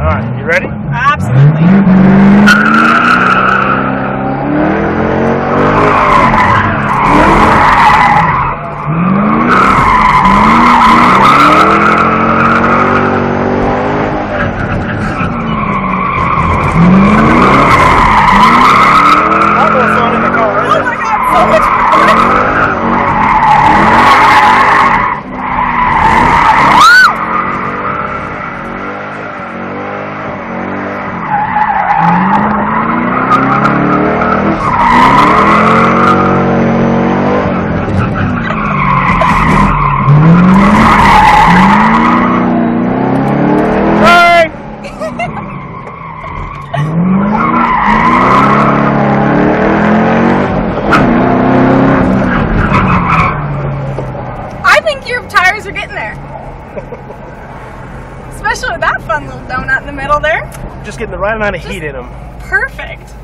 All right, you ready? Absolutely. Are getting there. Especially with that fun little donut in the middle there. Just getting the right amount of heat in them. Perfect.